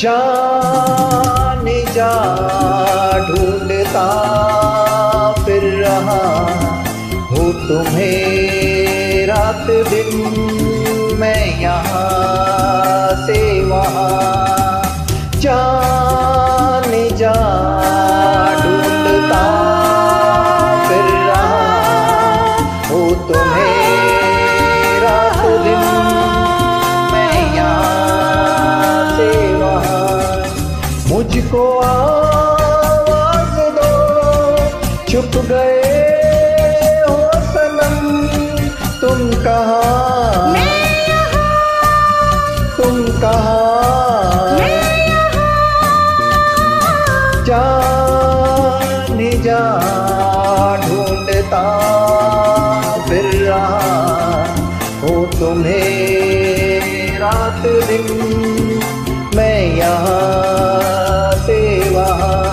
जान जा ढूंढता फिर रहा हो तुम्हें रात दिन मैं यहाँ से वहाँ। घूमता फिर रहा हूँ तुम्हें तो रात तो दिन मैं यहाँ से वहाँ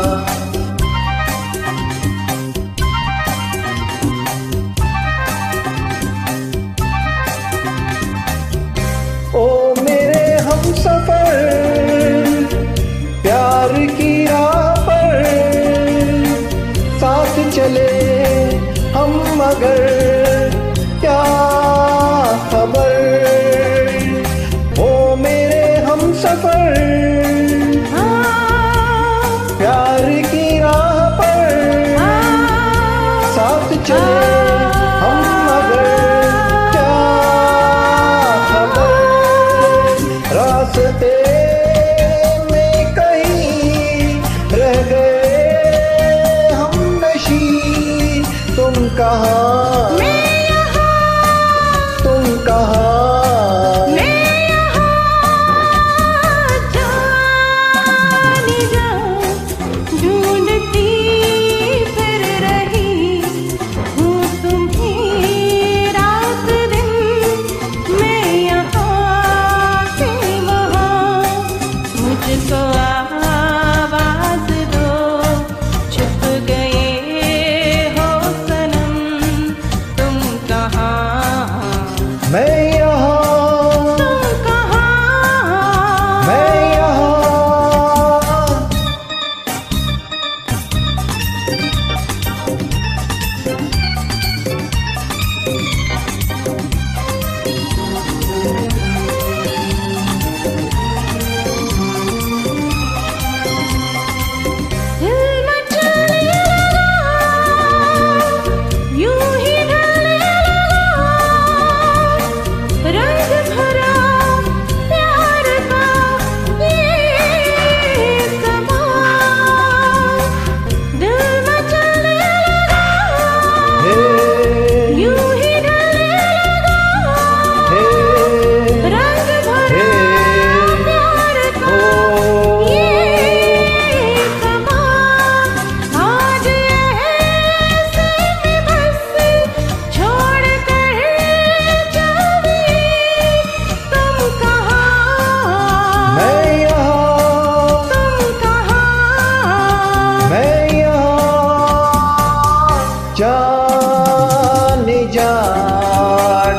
जान जा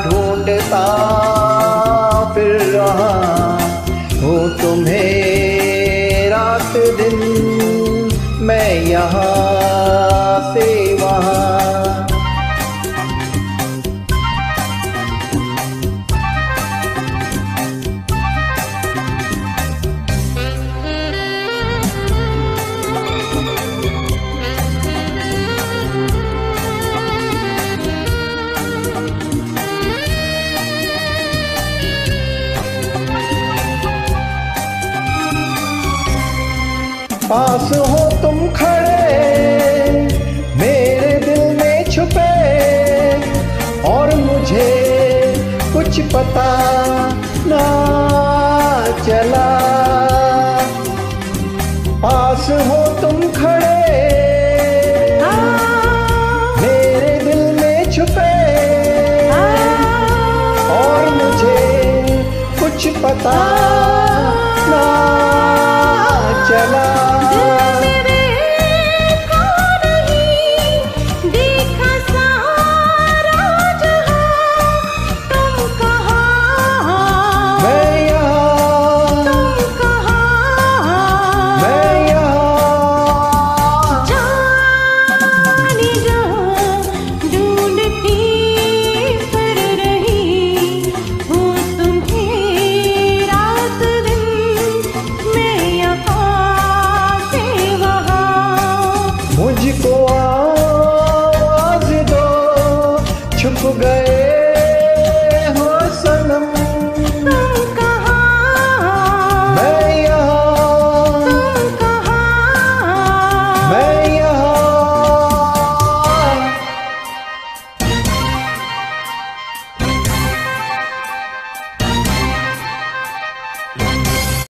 ढूंढता फिर रहा हूँ तुम्हें रात दिन। मैं यहाँ से पास हो तुम खड़े, मेरे दिल में छुपे। और मुझे कुछ पता ना चला। पास हो तुम खड़े, मेरे दिल में छुपे। और मुझे कुछ पता ना go.